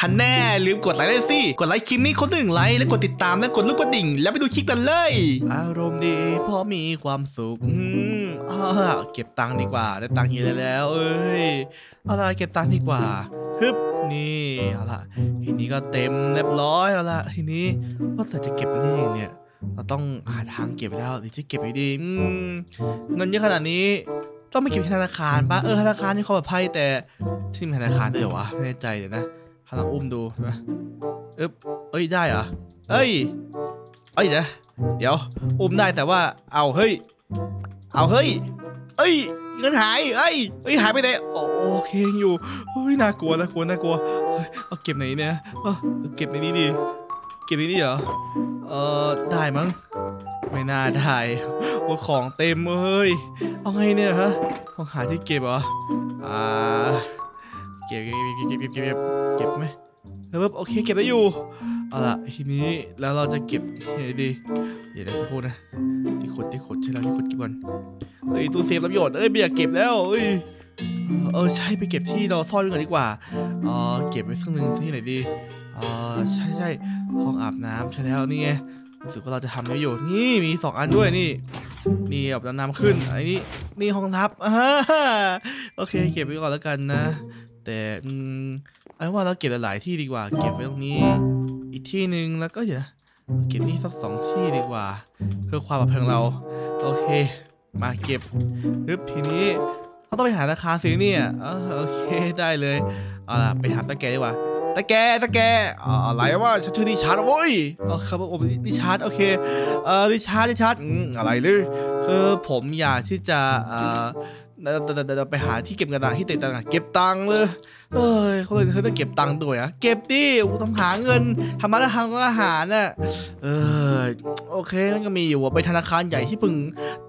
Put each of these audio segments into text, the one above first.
ฮันแน่ ลืมกดไลค์เลยสิ กดไลค์คลิปนี้คนหนึ่งไลค์แล้วกดติดตามและกดลูกกระดิ่ง แล้วไปดูคลิปกันเลย อารมณ์ดีเพราะมีความสุขอืมอ่าเก็บตังค์ดีกว่าได้ตังค์เยอะแล้ว เอ้ยเอาล่ะเก็บตังค์ดีกว่าฮึบนี่เอาล่ะทีนี้ก็เต็มเรียบร้อยเอาล่ะทีนี้ว่าแต่จะเก็บอันนี้เองเนี่ย เราต้องหาทางเก็บแล้วหรือจะเก็บไปดีอืมเงินเยอะขนาดนี้ต้องไม่เก็บที่ธนาคารปะเออธนาคารนี่เขาแบบไพ่แต่ที่มีธนาคารด้วยเหรอวะไม่แน่ใจเดี๋ยวนะ พลังอุ้มดูใช่ไหมเอ๊บเอ้ยได้เหรอเอ้ยเอ้ยเดี๋ยวเดี๋ยวอุ้มได้แต่ว่าเอาเฮ้ยเอาเฮ้ยเอ้ยเงินหายเอ้ยเอ้ยหายไปไหนโอโอเคอยู่เฮ้ยน่ากลัวน่ากลัวน่ากลัวเอาเก็บไหนเนี่ยเออเก็บในนี้ดิเก็บในนี้เหรอเออได้มั้งไม่น่าได้โอ้ของเต็มเฮ้ยเอาไงเนี่ยฮะต้องหาที่เก็บเหรออ่า เก็บเก็บเก็บเก็บเก็บเก็บเก็บไหมแล้วแบบโอเคเก็บได้อยู่เอาล่ะทีนี้แล้วเราจะเก็บยังไงดีเดี๋ยวสักพูดนะที่ขดที่ขดใช่แล้วที่ขดกี่วันเอ้ยตู้เซฟรับยอดเอ้ยไม่อยากเก็บแล้วเอ้ยเออใช่ไปเก็บที่เราซ่อนไว้ก่อนดีกว่าเออเก็บไว้สักหนึ่งที่ไหนดีเออใช่ใช่ห้องอาบน้ำใช่แล้วนี่ไงรู้สึกว่าเราจะทำได้อยู่นี่มีสองอันด้วยนี่นี่แบบน้ำขึ้นไอ้นี่นี่ห้องรับอ่าโอเคเก็บไว้ก่อนแล้วกันนะ แต่อืมไอ้ว่าเราเก็บหลายที่ดีกว่า เก็บไว้ตรงนี้ อีกที่หนึ่งแล้วก็เดี๋ยวเก็บนี่สักสองที่ดีกว่า เพื่อความปลอดภัยของเรา โอเค มาเก็บฮึบทีนี้เราต้องไปหาราคาสิเนี่ยโอเคได้เลยเอาล่ะไปหาตะแกดีกว่าตะแกตะแกอ่อะไรวะฉันชื่อดิชาร์ดโว้ยอ๋อครับผมดิชาร์ดโอเคเอ่อดิชาร์ดดิชาร์ดอืมอะไรเลยคือผมอยากที่จะเอ่อ เดี๋ยวเดี๋ยวเดี๋ยวไปหาที่เก็บเงินอะที่เต็มตังค์อะเก็บตังค์เลยเอ้ยเขาเลยเขาต้องเก็บตังค์ด้วยอะเก็บดิต้องหาเงินทำมาแล้วทางอาหารน่ะเออโอเคมันก็มีอยู่อะไปธนาคารใหญ่ที่เพิ่ง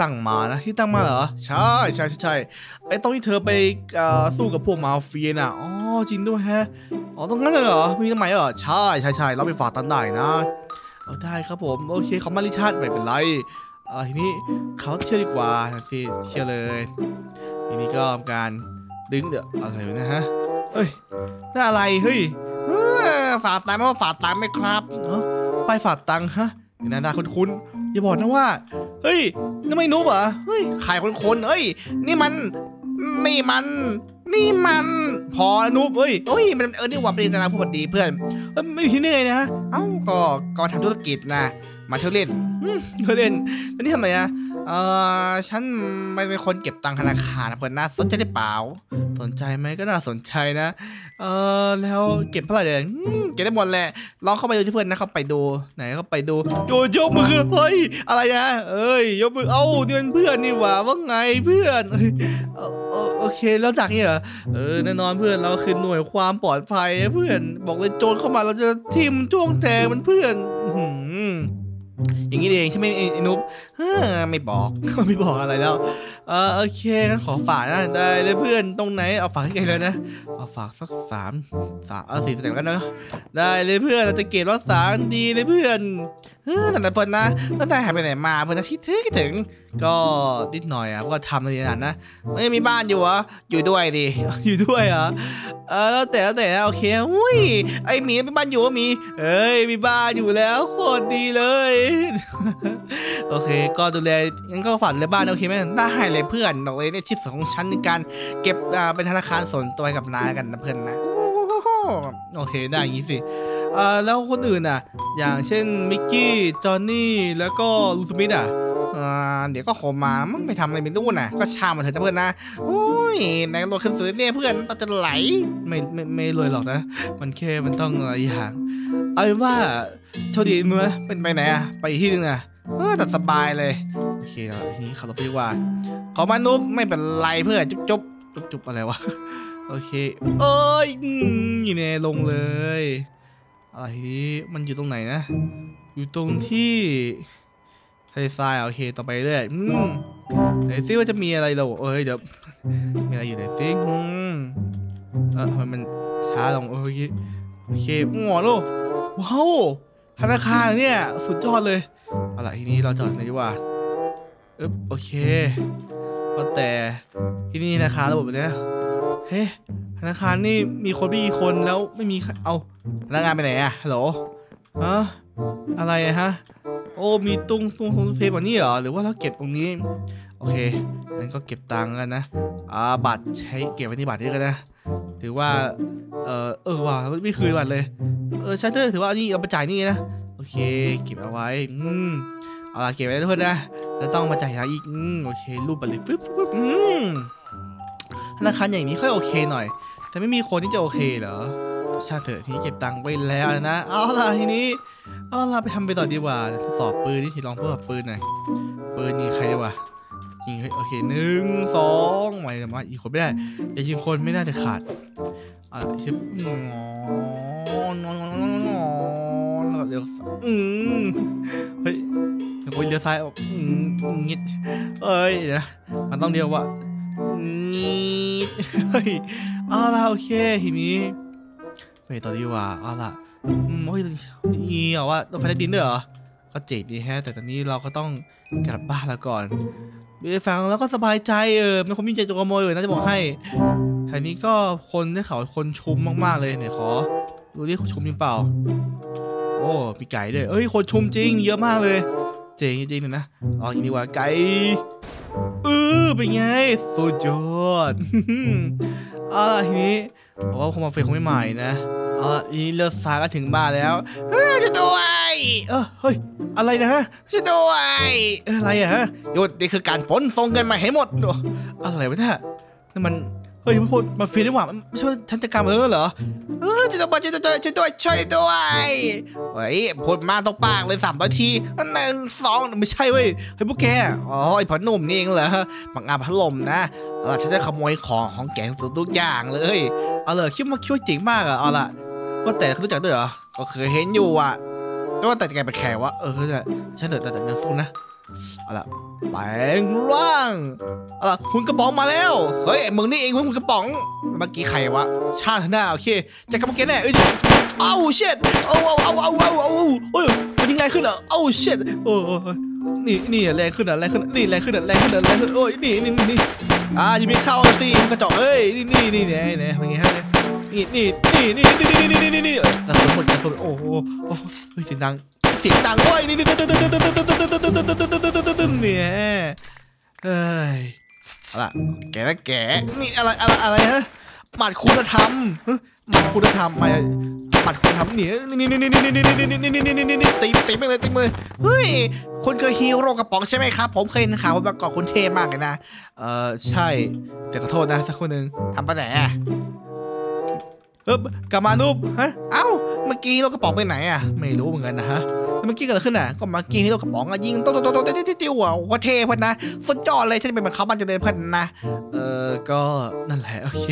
ตั้งมานะที่ตั้งมาเหรอใช่ใช่ใช่ใช่ไอ้ตรงที่เธอไปเอ่อสู้กับพวกมาเฟียน่ะอ๋อจริงด้วยแฮะอ๋อตรงนั้นเลยเหรอมีทำไมเหรอใช่ใช่ใช่เราไปฝากตังค์ได้นะเออได้ครับผมโอเคเขามาริชาติไม่เป็นไร เออทีนี้เขาเที่ยวดีกว่าสิเที่ยวเลย ทีนี้ก็ทำการดึงเดี๋ยวอะไรวะนะฮะเฮ้ยน่าอะไรเฮ้ยฝากตังค์ไหมว่าฝากตังค์ไหมครับเอ้ไปฝากตังค์ฮะเดี๋ยวนะนาคุ้นๆอย่าบอกนะว่า เฮ้ยนี่ไม่นุบเหรอเฮ้ยขายคนๆเฮ้ย นี่มันนี่มันนี่มันพอแล้วนุบเฮ้ยเฮ้ยมันเออนี่หว่าเป็นจนาผู้บดีเพื่อนไม่ที่นี่ไงนะเอ้าก็ก็ทำธุรกิจนะ มาเที่ยวเล่นเที่ยวเล่นแล้วนี่ทำไมอะเออฉันไม่เป็นคนเก็บตังค์ธนาคารนะเพื่อนน่าสนใจหรือเปล่า สนใจไหมก็น่าสนใจนะ เออแล้วเก็บเท่าไหร่เดือนเก็บได้หมดแหละ ลองเข้าไปดูที่เพื่อนนะเข้าไปดูไหนเข้าไปดูโยยกมือเฮ้ยอะไรนะ เอ้ยยกมือเอ้านี่มันเพื่อนนี่หว่าว่าไงเพื่อนโอเคแล้วจากนี่เหรอเออแน่นอนเพื่อนเราคือหน่วยความปลอดภัยนะเพื่อน บอกเลยโจรเข้ามาเราจะทิมจ้วงแทงมันเพื่อน อื อย่างนี้เองใช่ไหมไอ้นุ๊บไม่บอกไม่บอกอะไรแล้วเออโอเคงั้นขอฝากนะได้เลยเพื่อนตรงไหนเอาฝากให้ไหนเลยนะเอาฝากสักสามสามเอาสี่แสนกันนะได้เลยเพื่อนเราจะเก็บรักษาดีเลยเพื่อน เออแต่เพื่อนนะเพื่อนได้หายไปไหนมาเพื่อนนะคิดถึงคิดถึง ก็นิดหน่อยอะเพราะว่าทำในนั้นนะไม่มีบ้านอยู่เหรออยู่ด้วยดิอยู่ด้วยเหรอเออแล้วแต่แล้วแต่โอเคอุ้ยไอหมีมีบ้านอยู่ก็มีเอ้ยมีบ้านอยู่แล้วโคตรดีเลย โอเค ก็ดูแลงั้นก็ฝากดูแลบ้านโอเคไหมได้เลยเพื่อนบอกเลยเนี่ยชิดส่วนของฉันในการเก็บอ่าเป็นธนาคารส่วนตัวให้กับนายกันนะเพื่อนนะโอเคได้อย่างนี้สิ เอ่อแล้วคนอื่นอะ อย่างเช่นมิกกี้จอห์นนี่แล้วก็ลูสมิธอะเดี๋ยวก็ขอมามึงไปทำอะไรไม่รู้นะก็ชามันเถอะนะเพื่อนนะโอ้ยในรถขึ้นซื้อเนี่ยเพื่อนมันจะไหลไม่ไม่ไม่เลยหรอกนะ มันแค่มันต้องอะไรอย่างเอาเป็นว่าโชคดีมั้ยเป็นไปไหนอะไปที่หนึงอะเออแต่สบายเลยโอเคแล้วทีนี้ขับรถไปดีกว่า ขอมานุ๊บไม่เป็นไรเพื่อนจุ๊บจุ๊บจุ๊บอะไรวะโอเคเอ้ยนี่แน่ลงเลย อะไรทีนี้มันอยู่ตรงไหนนะ อยู่ตรงที่ทะเลทรายโอเคต่อไปเรื่อยอืมไหนซิว่าจะมีอะไรเราเอ้ยเดี๋ยวมีอะไรอยู่ไหนซิอืมเออทำไมมันช้าลงโอเคโอเคงอโลว้าวธนาคารเนี่ย สุดยอดเลยเอาล่ะทีนี้เราจอดไหนดีกว่าอึ๊บโอเคว่าแต่ที่นี่นะคะระบบเนี้ย เฮ้ธนาคารนี่มีคนไม่กี่คนแล้วไม่มีเอาพนักงานไปไหนอะฮัลโหลฮะอะไรฮะ โอ้มีตุ้งตุ้งตุ้งเซฟแบบนี้เหรอหรือว่าเราเก็บตรงนี้ โอเคงั้นก็เก็บตังค์กันนะอ่าบัตรใช้เก็บไว้ในบัตรนี่กันนะถือว่า เออเออว่ะไม่คืนบัตรเลยเออใช่เถอะถือว่านนี้เอาไปจ่ายนี่นะโอเค เก็บเอาไว้อืมเอาละเก็บไว้ทุกคนนะแล้วต้องมาจ่ายยาอีกอืมโอเครูปบัตรเลยฟึ๊บฟึ๊บอืม ธนาคารอย่างนี้ค่อยโอเคหน่อย แต่ไม่มีคนที่จะโอเคเหรอช่างเถอะทีนี้เก็บตังค์ไว้แล้วนะ เอาล่ะทีนี้ เอาล่ะไปทำไปต่อดีกว่าทดสอบปืนนี่ทีลองเพิ่มปืนหน่อย ปืนนี่ใครดีวะยิงเฮ้ยโอเคหนึ่งสองไม่แต่ว่าอีกคนไม่ได้อย่ายิงคนไม่ได้เด็ดขาดอะชิบงอนงอนงอนงอนอนแล้วก็เลี้ยวอืมเฮ้ยเดี๋ยวคนเลี้ยวซ้ายออกอืมงิดเอ้ยนะมันต้องเรียกว่า งิดเฮ้ยเอาละโอเคทีนี้ไปต่อดีกว่าเอาละอืมโอ้ยนี่เหรอว่ารถไฟใต้ดินด้วยเหรอก็เจ๋งดีแฮะ แต่ตอนนี้เราก็ต้องกลับบ้านแล้วก่อนไปฟังแล้วก็สบายใจเออไม่คนมีใจจรขโมยเลยนะจะบอกให้แถวนี้ก็คนได้ข่าวคนชุมมากๆเลยเนี่ยขอดูดิชุมจริงเปล่า โอ้มีไก่ด้วยเอ้ยคนชุมจริง เยอะมากเลย เจ๋งจริงๆเลยนะลองอย่างนี้ดีกว่าไก่เอ เป็นไง สุดยอดอ่าทีนี้ผมว่าคงมาเฟรคงไม่ใหม่นะเอาละอีเลือดซ้ายก็ถึงบ้านแล้วเฮ้ยช่วยด้วยเออเฮ้ยอะไรนะฮะช่วยด้วยเอออะไรอะฮะหยุดนี่คือการปล้นส่งเงินมาให้หมดโอ้อะไรวะเนี่ยนี่มัน เฮ้ยมันพูดมาฟรีได้หว่ามันไม่ใช่ว่าฉันจะการเออเหรอเออช่วยด้วยช่วยด้วยช่วยด้วยช่วยด้วยเฮ้ยพูดมาตรงปากเลยสามร้อยทีหนึ่งสองไม่ใช่เว้ยเฮ้ยพวกแกอ๋อไอ้พ่อหนุ่มนี่เองเหรอบังอาพัดลมนะเออฉันจะขโมยของของแกงสุดทุกอย่างเลยเอาเลยคิดว่าคิดว่าเจ๋งมากอะเอาละว่าแต่รู้จักด้วยเหรอก็เคยเห็นอยู่อะแต่ว่าแต่แกไปแข่วะเออเนี่ยฉันเดือดแต่แต่เงินฟุ้งนะเอาละ แปลงร่างอาละคุณกระป๋องมาแล้ว เฮ้ยมึงนี่เองมึงคุณกระป๋อง เมื่อกี้ใครวะ ชาติหน้าโอเคจะกำลังแกแน่เอ้ยเอ้าเช็ดเอาเอาเอาเอาเอาเอาโอ้ยเป็นยังไงขึ้นอะเอ้าเช็ดโอ้ยนี่นี่แรงขึ้นอะแรงขึ้นนี่แรงขึ้นอะแรงขึ้นอะแรงขึ้นโอ้ยนี่นี่นี่อ่ายังม่เข้าสิกระจอกเอ้ยนี่นี่นี่นี่นี่เป็นไงฮะนี่นี่นี่นี่นี่นี่นี่นี่นี่กระสุนหมดกระสุนโอ้โหเฮ้ยเสียงดัง สียงดังเว้ยนี่นี่เนี่ยเฮ้ยอะไรแกนะแกนี่อะไรอะไรอะไรฮะหมัดคุณธรรมหมัดคุณธรรมมาหมัดคุณธรรมเนี่ยนี่นี่นี่นี่นี่นี่นี่นี่นี่นี่นี่นี่ตีตีไปเลยตีมือเฮ้ยคุณเคยฮีโร่กระป๋องใช่ไหมครับ ผมเคยเห็นข่าวมาก่อนคุณเท่มากเลยนะ เออใช่แต่ขอโทษนะสักคนหนึ่งทำไปไหนอะเออกลับมานุบฮะเอ้าเมื่อกี้เรากระป๋องไปไหนอะไม่รู้เหมือนกันนะฮะ เมื่อกี้เกิดอะไรขึ้นอะ ก็มื่อกี้ที่เรากระป๋องอะยิงโต๊ะโต๊ะโต๊ะติ้วติ้วอะโคตรเท่พันนะสุดยอดเลยฉันเป็นเหมือนเขาบ้านจะเดินพันนะ เออก็นั่นแหละโอเค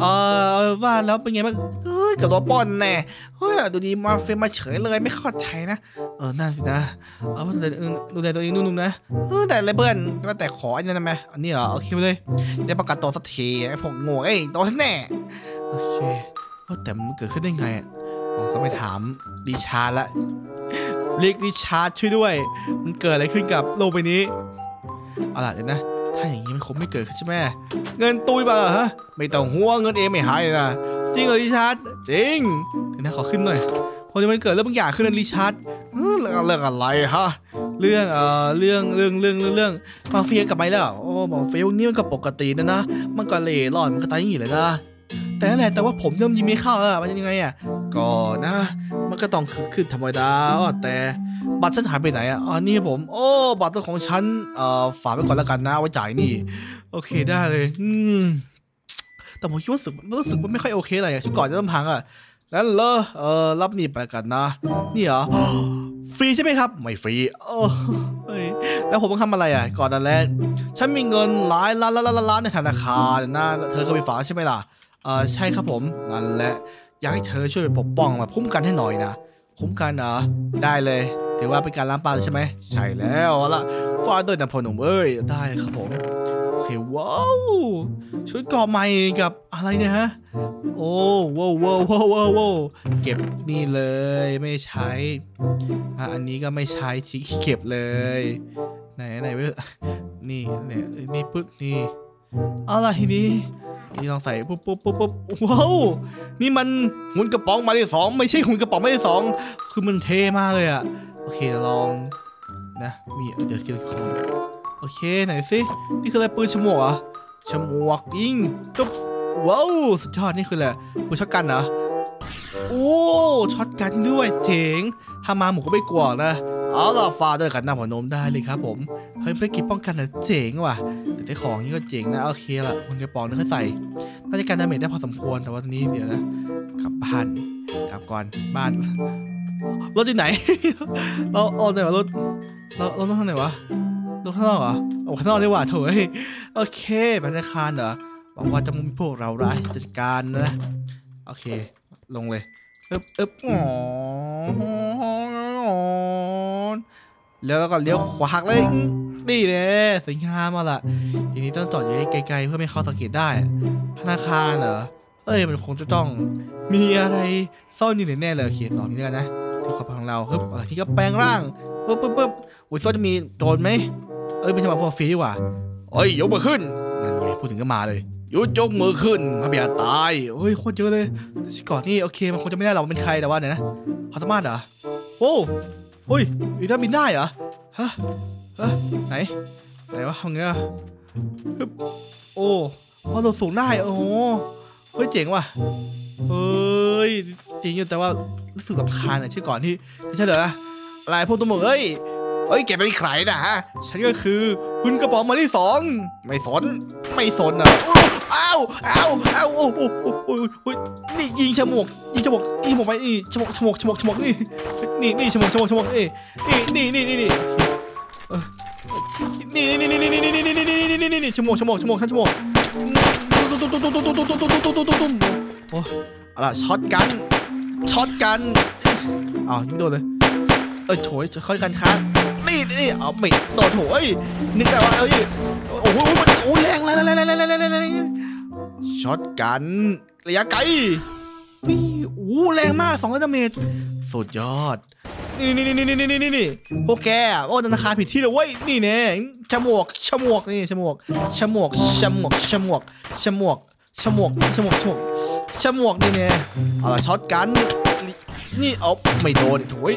เออว่าแล้วเป็นไงบ้างเอ้ยกับตัวป้อนแน่เฮ้ยดูดีมาเฟรมมาเฉยเลยไม่เข้าใจนะเออนั่นสินะเอาดูแลดูแลตัวเองนุ่มๆนะเออแต่อะไรเพื่อนว่าแต่ขออันนี้ได้ไหมอันนี้เหรอโอเคไปเลยได้ประกาศตัวสักทีไอ้พวกโง่เอ้ยโตแน่โอเคว่าแต่มันเกิดขึ้นได้ไงอะ ผมก็ไปถามดิชาร์ดละเรียกดิชาร์ช่วยด้วย มันเกิดอะไรขึ้นกับโลกใบนี้เอาล่ะเดี๋ยวนะ ถ้าอย่างนี้มันคงไม่เกิดขึ้นใช่ไหมเงินตุยเปล่าฮะไม่ต้องห่วงเงินเองไม่หายนะจริงเหรอริชาร์ดจริงเดี๋ยวนะขอขึ้นหน่อยพอดีมันเกิดเรื่องบางอย่างขึ้นนะริชาร์ดเรื่องเรื่องอะไรฮะเรื่องเอ่อเรื่องเรื่องเรื่องเรื่องเรื่องมาเฟียกลับไปแล้วโอ้มาเฟียพวกนี้มันก็ปกตินะนะมันก็เล่ร่อนมันก็ตายอย่างนี้เลยนะ แต่นั่นแหละแต่ว่าผมเริ่มยิงไม่เข้าแล้วมันยังไงอะก็นะ มันก็ต้องขึ้นธรรมดาแต่บัตรฉันหายไปไหนอะอ๋อนี่ผม โอ้ บัตรของฉันเอ่อฝากไว้ก่อนแล้วกันนะไว้จ่ายนี่ โอเคได้เลย อืมแต่ผมคิดว่ารู้สึกรู้สึกว่าไม่ค่อยโอเคเลยอะชุดก่อนจะเริ่มพังอะงั้นเหรอเออรับหนี่ไปกันนะ นี่เหรอฟรีใช่ไหมครับ ไม่ฟรีโอ้ยแล้วผมต้องทำอะไรอะ ก่อนนั้นแรกฉันมีเงินหลายล้านล้านล้านล้านในธนาคารนะ เธอเคยไปฝากใช่ไหมล่ะ เออใช่ครับผมนั่นแหละอยากให้เธอช่วยปกป้องมาคุ้มกันให้หน่อยนะคุ้มกันเหรอได้เลย ถือว่าเป็นการล้างปลาใช่ไหมใช่แล้วละฟาดด้วยนะพอหนุ่มเอ้ยได้ครับผมโอเคว้าวชุดเกาะใหม่กับอะไรเนี่ยฮะโอ้ว้าวว้าวว้าวว้าวเก็บนี่เลยไม่ใช้อะอันนี้ก็ไม่ใช้ทิ้งเก็บเลยไหนไหนเว้ยนี่เนี่ยนี่ปึ๊บนี่อะทีนี้ นี่ลองใส่ปุ๊บปุ๊บปุ๊บปุ๊บว้าวนี่มันหุ่นกระป๋องมายเลขสองไม่ใช่หุ่นกระป๋องมายเลขสองคือมันเท่มากเลยอะโอเคลองนะมีเดี๋ยวเกี่ยวกับโอเคไหนสินี่คืออะไรปืนฉมวกเหรอฉมวกยิงจุ๊บว้าวสุดยอดนี่คืออะไรปืนช็อตกันเหรอโอ้ช็อตกันด้วยเจ๋งถ้ามาหมูก็ไม่กลัวนะ เอาล่ะฟาเดอร์กันหน้าหัวนมได้เลยครับผมเฮ้ยภารกิจป้องกันนะเจ๋งว่ะแต่ได้ของนี่ก็เจ๋งนะโอเคละคุณกระป๋องนี่ก็ใส่น่าจะการดาเมจได้พอสมควรแต่ว่าตอนนี้เดี๋ยวนะกลับบ้านกลับก่อนบ้านรถที่ไหน เราเอาไหนวะรถเราเราต้องทางไหนวะรถข้างนอกเหรอโอ้ข้างนอกดีกว่าโถยโอเคธนาคารเหรอหวังว่าจะไมมีพวกเราร้ายจัดการนะ โอเค ลงเลย อึ๊บอึ๊บอ๋อ แล้วก็เลี้ยวขวาหักเลยนี่เนี่ยสวยงามมาละทีนี้ต้องจอดอยู่ให้ไกลๆเพื่อไม่ให้เขาสังเกตได้ ธนาคารเหรอเอ้ยมันคงจะต้องมีอะไรซ่อนอยู่แน่ๆเลยโอเคสองนี้แล้วนะที่ขอบของเราฮึบอะไรที่ก็แปลงร่างปึ๊บปึ๊บปึ๊บอุ้ยซ่อนจะมีโจรไหมเอ้ยไม่ใช่มาฟอร์ฟีว่ะเอ้ยยกมือขึ้นนั่นไงพูดถึงก็มาเลยยุดยกมือขึ้นพระเบียตายเฮ้ยโคตรเยอะเลยแต่ชิก่อนนี่โอเคมันคงจะไม่ได้หรอกมันเป็นใครแต่ว่าเนี่ยนะเขาสามารถเหรอโอ้ เฮ้ยอีท่าบินได้เหรอฮะเอ้ยไหนไหนวะทำไงอะโอ้พอโดดสูงได้โอ้โหเฮ้ยเจ๋งว่ะเฮ้ยจริงอยู่แต่ว่ารู้สึกลำคาญอะชื่อก่อนที่ไม่ใช่เหรออะไรพวกตัวหมดเอ้ยเอ้ยแกเป็นใครนะฮะฉันก็คือคุณกระป๋องมาที่สองไม่สนไม่สนอะอ้าวอ้าวอ้าวโอ้โหโอ้โหโอ้โหนี่ยิงฉมวกยิงฉมวกยิงฉมวกไปนี่ฉมวกฉมวกฉมวกฉมวกนี่ นี่นี่ฉมวกฉมวกฉมวกนี่นี่นี่นี่นี่นี่นี่นี่นี่นี่นี่นี่นี่นี่นี่นี่นี่นี่ชั่วโมงชั่วโมงชั่วโมงขั้นชั่วโมงตุ้มตุ้มตุ้มตุ้มตุ้มตุ้มตุ้มตุ้มตุ้มตุ้มตุ้มโอ้เอาล่ะช็อตกันช็อตกันอ้าวยิงโดนเลยเอ้ยโถยช็อตกันค้างนี่นี่เอาไม่โดนโถยนึกแต่ว่าเอ้ยโอ้โหมันโอ้แรงแรงแรงแรงแรงแรงแรงช็อตกันระยะไกลวิโอ้แรงมากสองร้อยดาเมจสุดยอด นี่นี่นี่นี่นี่นี่นี่พวกแกโอ้ธนาคารผิดที่เลยเว้ยนี่แน่ฉมวกฉมวกนี่ฉมวกฉมวกฉมวกฉมวกฉมวกฉมวกฉมวกฉมวกฉมวกนี่แน่เอาละช็อตกันนี่เอาไม่โดนถ่ย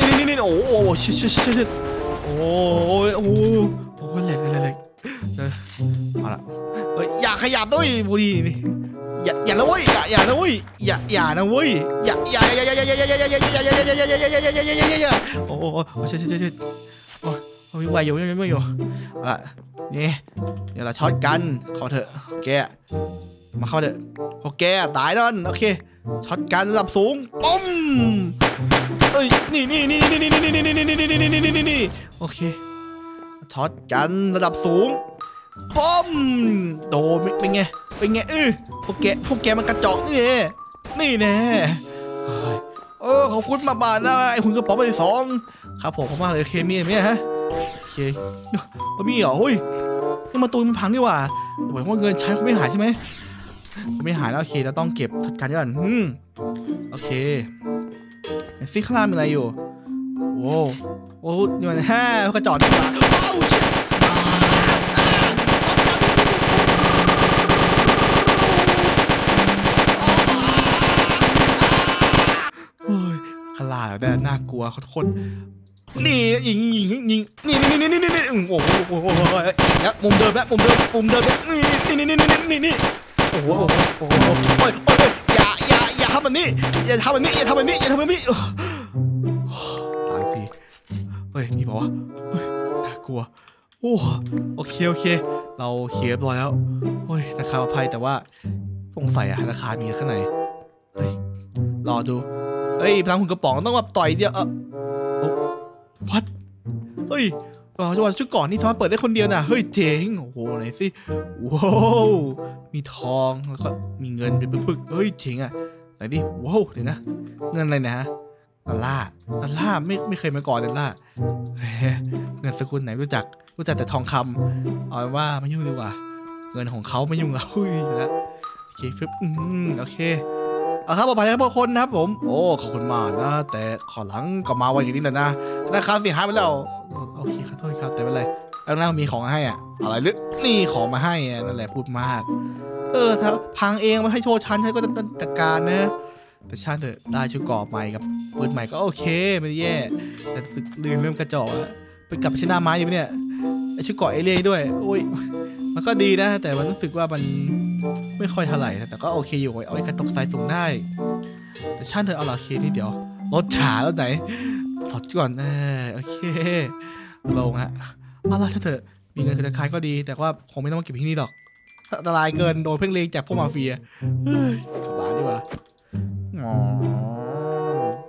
นี่นี่นี่โอ้โหชิชิชิชิโอ้ยโอ้โหแหลกแหลกแหลกเอาละเฮ้ยอย่าขยับด้วยบุรีนี่ อย่าอย่านะเว้ยอย่าอย่านะเว้ยอย่าอย่านะเว้ยอย่าอย่าอย่าอย่าอย่าอย่าอย่าอย่าอย่าอย่าอย่าอย่าอย่าอย่าอย่าอย่าอย่าโอ้โหใช่ใช่ใช่ใช่โอ้โหไหวอยู่าอยังไม่าอยู่อะนี่เดี๋ยวเราช็อตกันเข้าเถอะแกมาเข้าเถอะโอเคตาอยนั่นโอเคช็อตกันระดับสูงปุ้มเอ้ยนี่นี่นี่นี่นี่นี่นี่นี่นี่นี่นี่นี่นี่นี่โอเคช็อตกันระดับสูง ปุ้มโดนเป็นไง เป็นไงเออพวกแก พวกแกมันกระจอกนี่นี่แน่เออขอบคุณมาบาทนะไอ้คุณกระป๋องไปสองครับผมขอมากเลยเคมีไหมฮะโอเคมีเหรอเฮ้ยนี่มาตูนมันพังนี่หว่าหมายว่าเงินใช้เขาไม่หายใช่ไหมเขาไม่หายแล้วโอเคเราต้องเก็บทัดการก่อนอืมโอเคฟิกข้างล่างมีอะไรอยู่โอ้โอ้นี่มันฮ่กระจอกนี่หว่าโอ้โอ้ยขลาดแต่ น่ากลัวโคตรนี่ยิงยิงยิงนี่นี่นี่นี่นี่โอ้โหโอ้โหแล้วมุมเดิมแล้วมุมเดิมมุมเดิมนี่นี่นี่นี่นี่นี่โอ้โหโอ้โหโอ้โหโอ้ยโอ้ยอย่าอย่าอย่าทำแบบนี้อย่าทำแบบนี้อย่าทำแบบนี้อย่าทำแบบนี้ตายทีเฮ้ยมีบอกว่าเฮ้ยน่ากลัวโอ้โอเคโอเค เราเคลียร์เรียบร้อยแล้วโอ้ยธนาคารอภัยแต่ว่าสงสัยอะธนาคารมีข้างในเฮ้ยรอดู เฮ้ยพลังหุ่นกระป๋องต้องแบบต่อยเดียวเออวัดเฮ้ยอ๋อจังหวะชุดก่อนนี่สามารถเปิดได้คนเดียวนะเฮ้ยเจ๋งโอ้โหไหนสิว้าวมีทองแล้วก็มีเงินเป็นปึกเฮ้ยเจ๋งอะไหนดิว้าวเดี๋ยวนะ เงินอะไรนะดอลลาร์ดอลลาร์ไม่ไม่เคยมาก่อนดอลลาร์เงินสกุลไหนรู้จัก รู้จักแต่ทองคำเอานว่าไม่ยุ่งดีกว่า เงินของเขาไม่ยุ่งเราเฮ้ยแล้วโอเคฟึบอืมโอเค เอาครับปลอดภัยครับทุกคนนะครับผม โอ้ขอบคุณมากนะ แต่ขอหลังก็มาวันอย่างนี้หน่อยนะนาคารเสียหายไปแล้วโอเคขอโทษครับแต่ไม่เป็นไรแล้วน่ามีของให้อะ อะไรหรือนี่ของมาให้นั่นแหละพูดมาก เออถ้าพังเองมาให้โชว์ชั้นฉันก็ต้องจัดการนะแต่ช่างเถอะได้ชุดกรอบใหม่กับปืนใหม่ก็โอเคไม่ได้แย่แต่รู้สึกลืมเริ่มกระจอกแล้วไปกลับไปใช้หน้าไม้อยู่ปเนี่ยไอชุดเกราะเอเลี่ยนด้วยโอ้ยมันก็ดีนะ แต่มันรู้สึกว่ามัน ไม่ค่อยเท่าไหร่แต่ก็โอเคอยู่เอาไอ้กระตกสายสูงได้ แต่ช่างเธอเอาละโอเคนี่เดี๋ยวรถฉาแล้วไหนถอดก่อนเออโอเคลงฮะมาละช่างเธอมีเงินธนาคารก็ดี แต่ว่าคงไม่ต้องมาเก็บที่นี่หรอกอันตรายเกินโดนเพ่งเลงจากพวกมาเฟียเฮ้ยกลับบ้านดีกว่าอ๋อ